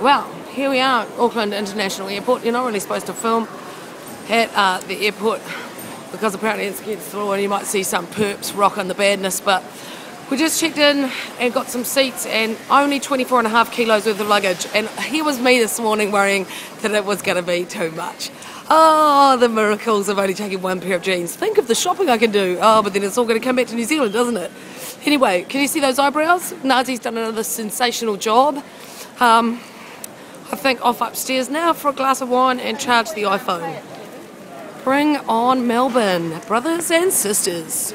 Well, here we are, Auckland International Airport. You're not really supposed to film at uh, the airport because apparently it's against the law and you might see some perps rock on the badness, but we just checked in and got some seats and only 24 and a half kilos worth of luggage. And here was me this morning worrying that it was going to be too much. Oh, the miracles of only taking one pair of jeans. Think of the shopping I can do. Oh, but then it's all going to come back to New Zealand, doesn't it? Anyway, can you see those eyebrows? Nazi's done another sensational job. Um, Think off upstairs now for a glass of wine and charge the iPhone. Bring on Melbourne, brothers and sisters.